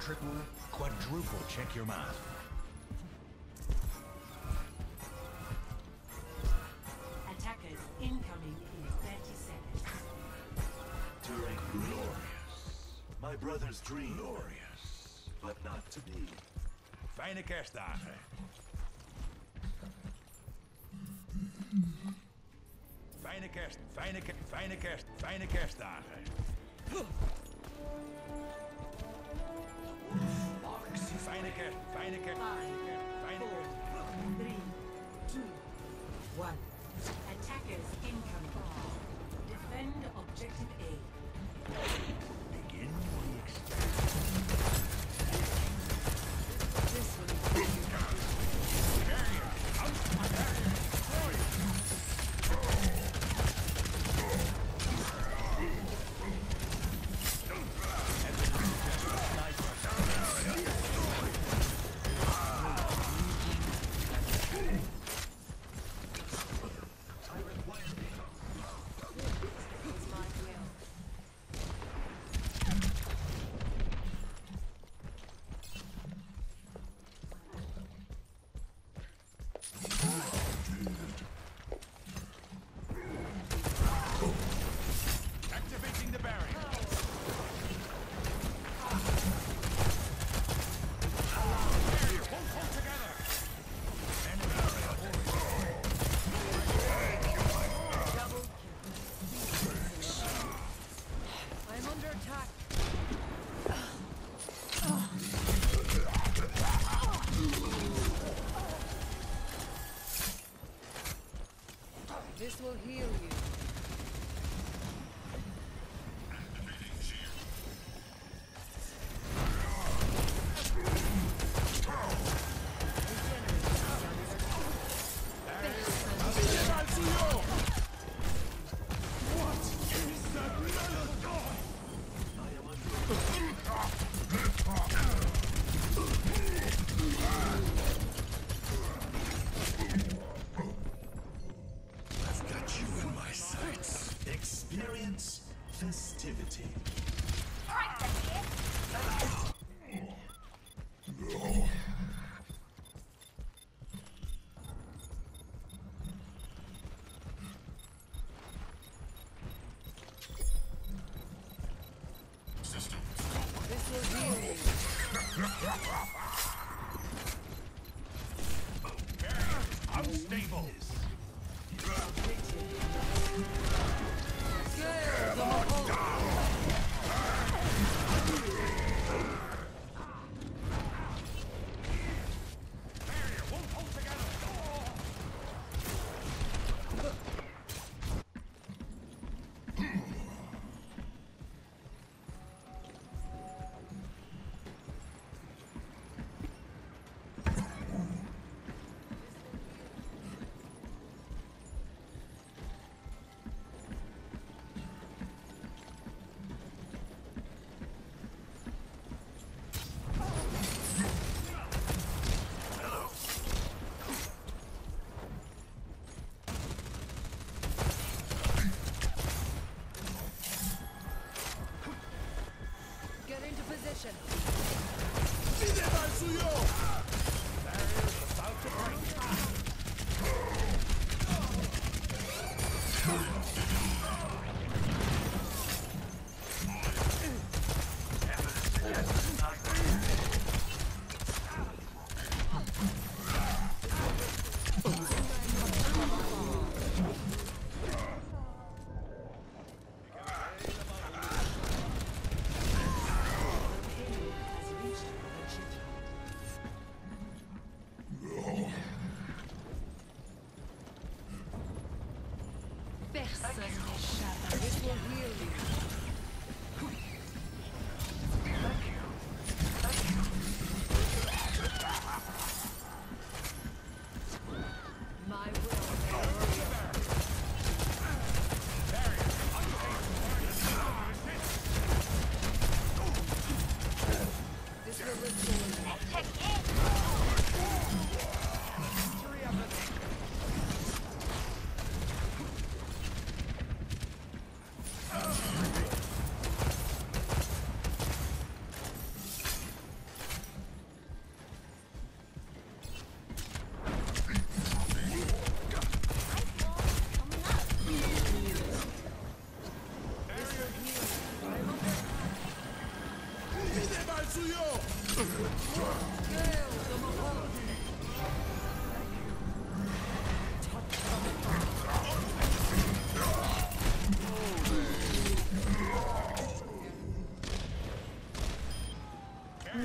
triple, quadruple check your math. Attackers incoming in 30 seconds. During glorious. My brother's dream. Glorious. But not to be. Fijne kerstdagen. Fijne kerst, fijne, ke- fijne kerst, fijne kerstdagen. Kerst. Three, two, one. Attackers incoming. Defend objective A. unstable.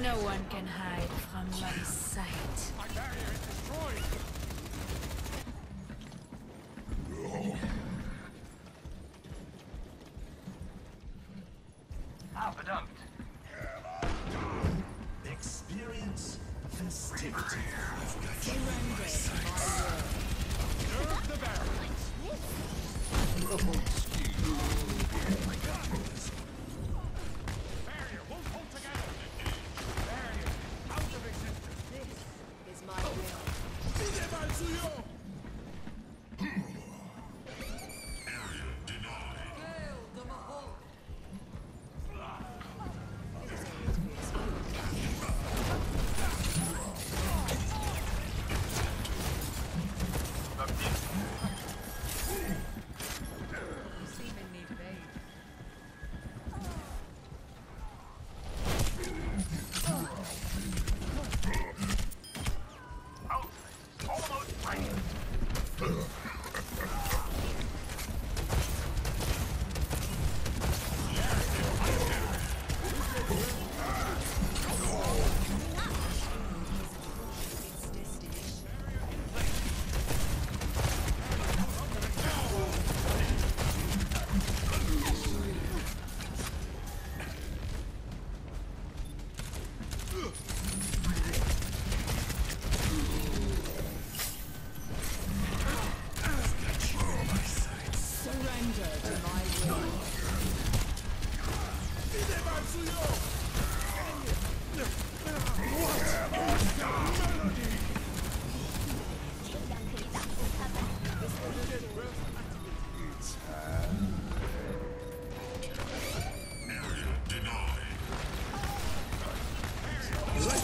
No one can hide from my sight. My barrier is destroyed!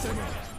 Summer.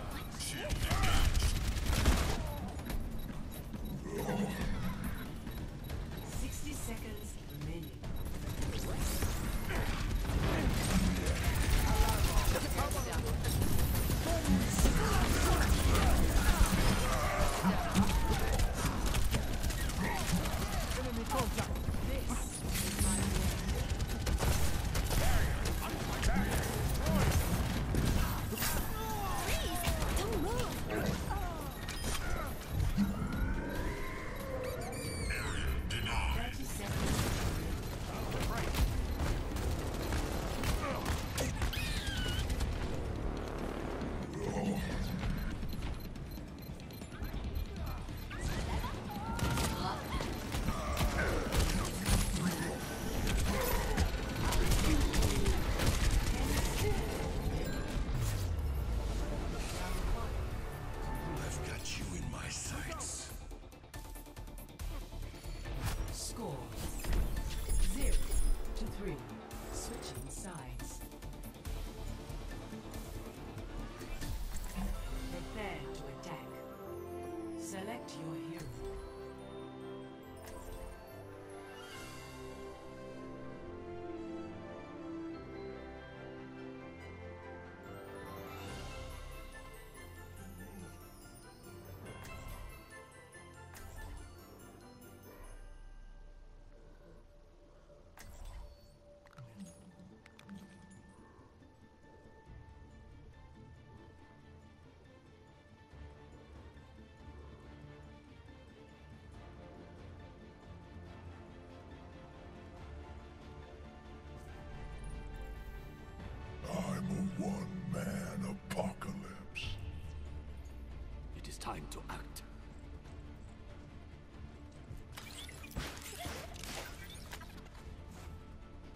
time to act.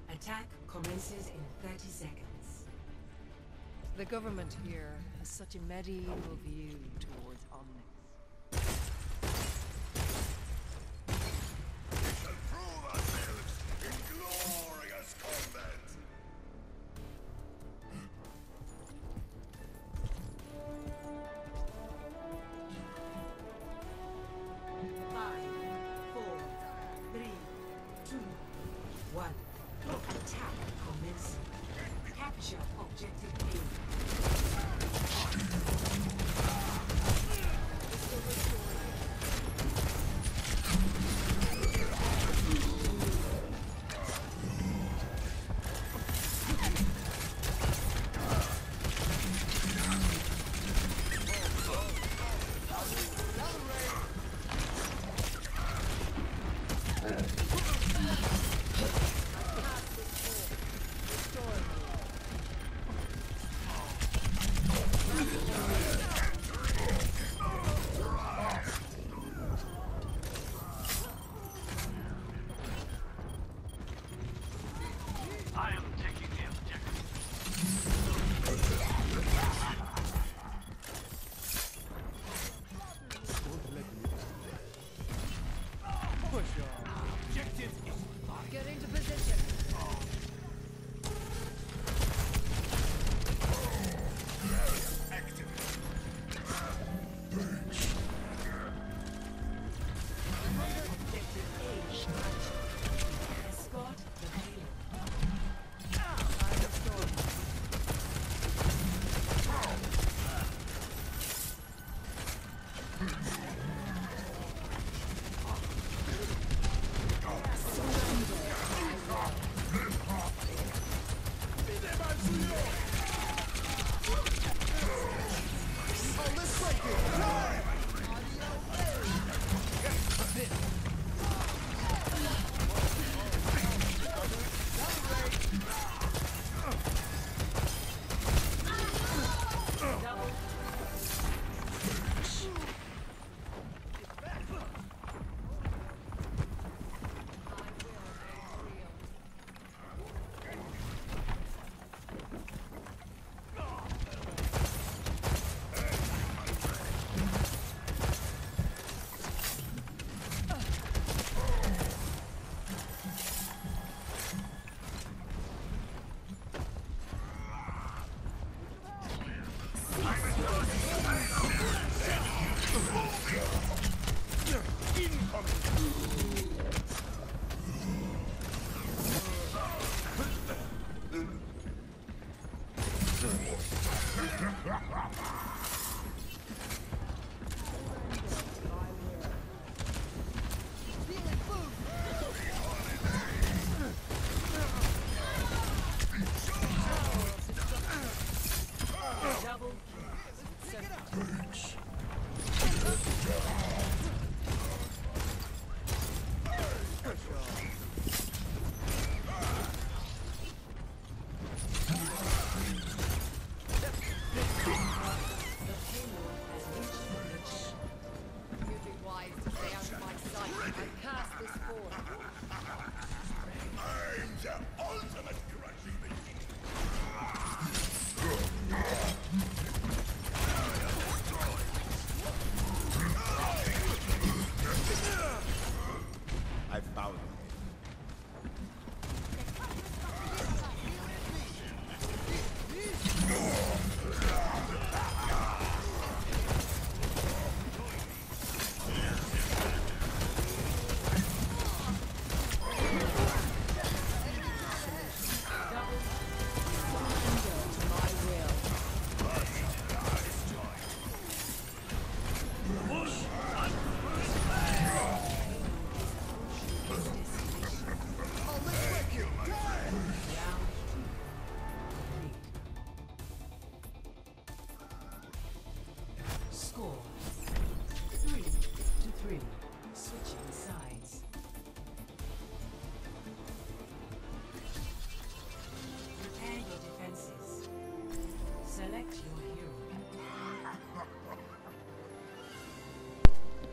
Attack commences in 30 seconds. The government here has such a medieval view towards Omnic.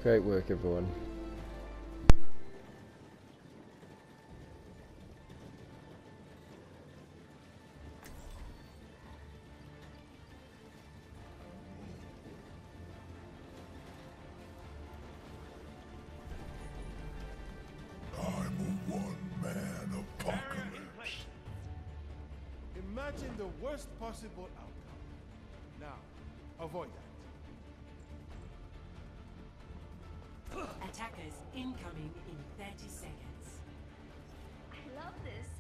Great work, everyone. Imagine the worst possible outcome. Now, avoid that. Attackers incoming in 30 seconds. I love this.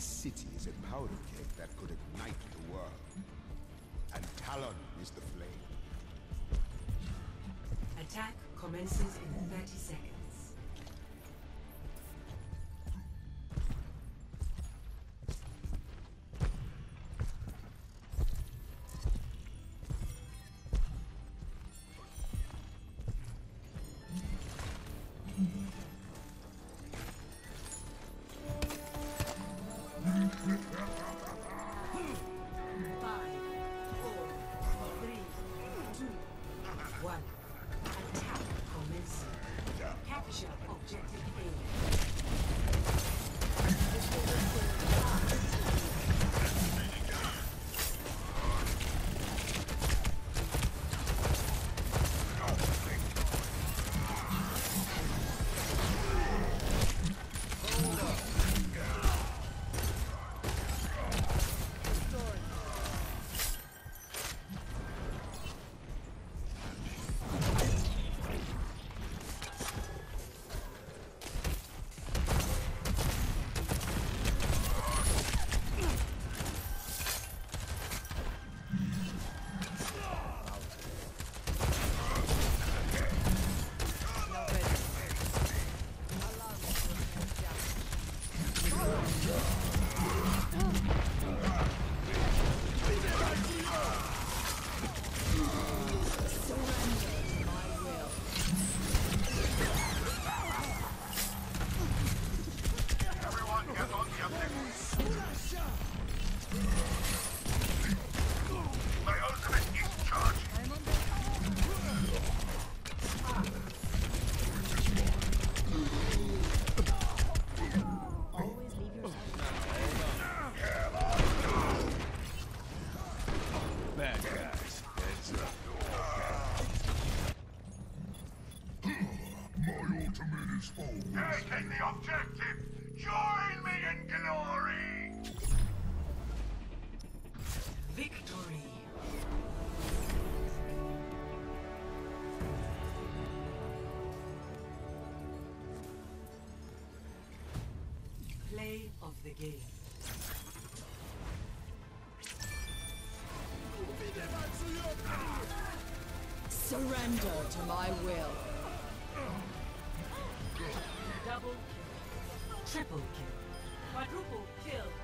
This city is a powder keg that could ignite the world. And Talon is the flame. Attack commences in 30 seconds. Always Taking the objective. Join me in glory. Victory. Play of the game. Surrender to my will. Double kill. Triple kill. Quadruple kill.